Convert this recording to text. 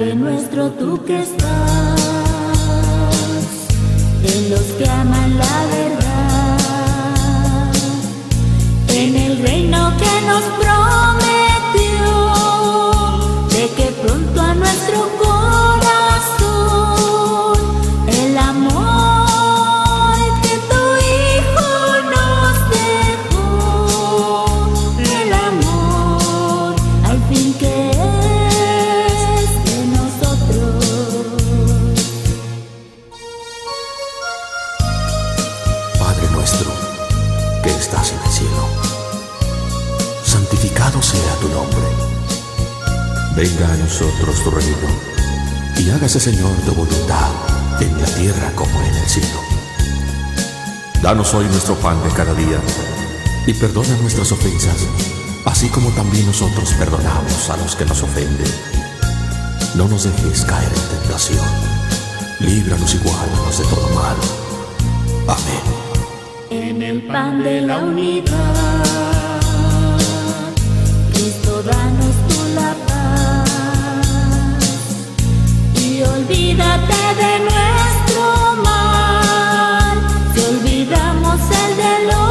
Padre nuestro tú que estás en los que aman la nuestro, que estás en el cielo, santificado sea tu nombre. Venga a nosotros tu reino, y hágase Señor tu voluntad, en la tierra como en el cielo. Danos hoy nuestro pan de cada día, y perdona nuestras ofensas, así como también nosotros perdonamos a los que nos ofenden. No nos dejes caer en tentación, líbranos y guárdanos de todo mal. Amén en el pan de la unidad. Cristo, danos tú la paz y olvídate de nuestro mal si olvidamos el de los